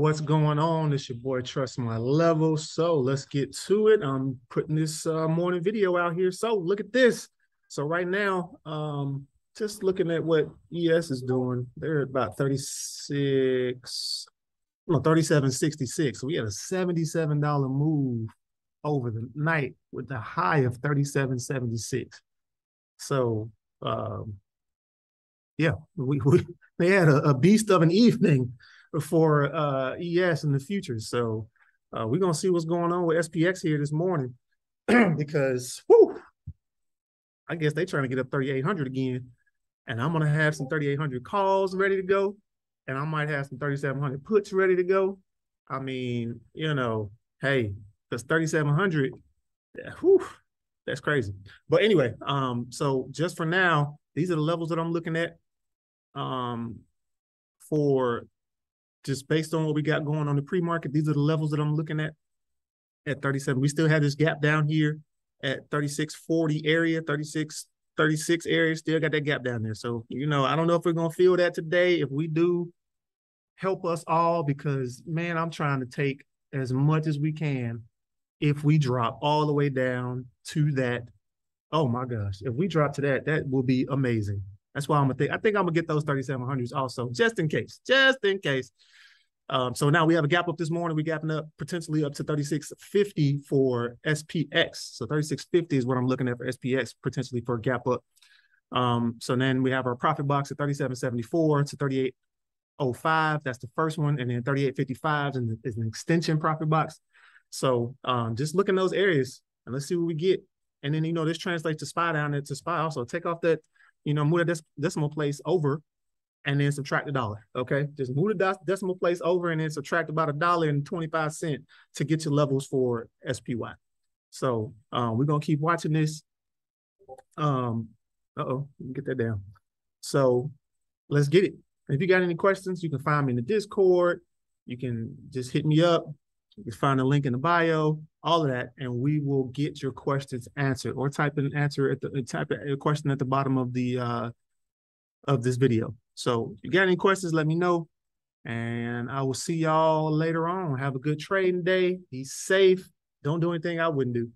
what's going on? It's your boy Trust My Level. So let's get to it. I'm putting this uh, morning video out here. So look at this. So right now, um, just looking at what ES is doing, they're about 36, no, 37.66. So we had a $77 move over the night with the high of 37.76. So um, yeah, we, we they had a, a beast of an evening for uh, ES in the future. So uh, we're gonna see what's going on with SPX here this morning because whew, I guess they're trying to get up 3,800 again, and I'm gonna have some 3,800 calls ready to go, and I might have some 3,700 puts ready to go. I mean, you know, hey, because 3,700, whew, that's crazy. But anyway, um, so just for now, these are the levels that I'm looking at. Um, for just based on what we got going on the pre-market, these are the levels that I'm looking at at 37. We still have this gap down here at 3640 area, 36, 36 area, still got that gap down there. So, you know, I don't know if we're gonna feel that today. If we do, help us all because man, I'm trying to take as much as we can if we drop all the way down to that. Oh my gosh, if we drop to that, that will be amazing. That's why I'm gonna think. I think I'm gonna get those 3700s also, just in case, just in case. Um, so now we have a gap up this morning. We're gapping up potentially up to 3650 for SPX. So 3650 is what I'm looking at for SPX, potentially for a gap up. Um, so then we have our profit box at 3774 to 3805. That's the first one. And then 3855 is an extension profit box. So um, just look in those areas and let's see what we get. And then, you know, this translates to SPY down there to SPY also. Take off that you know, move the decimal place over and then subtract the dollar. Okay. Just move the decimal place over and then subtract about a dollar and 25 cent to get your levels for SPY. So um, we're going to keep watching this. Um, uh-oh, get that down. So let's get it. If you got any questions, you can find me in the Discord. You can just hit me up. You can find the link in the bio all of that, and we will get your questions answered. Or type an answer at the type a question at the bottom of the uh, of this video. So you got any questions, let me know. And I will see y'all later on. Have a good trading day. Be safe. Don't do anything I wouldn't do.